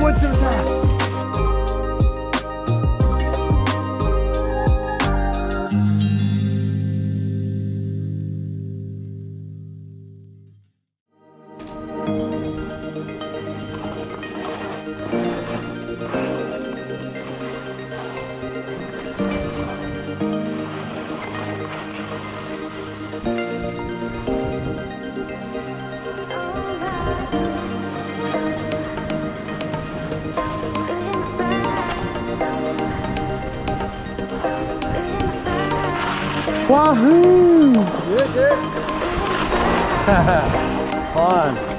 Was that? Wahoo! Yeah, yeah. Fun.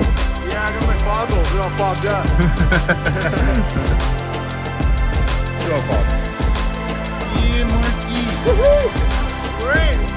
Yeah, I got my goggles. They're all fogged up. They're all fogged. Yeah, Marky. Woohoo! Great.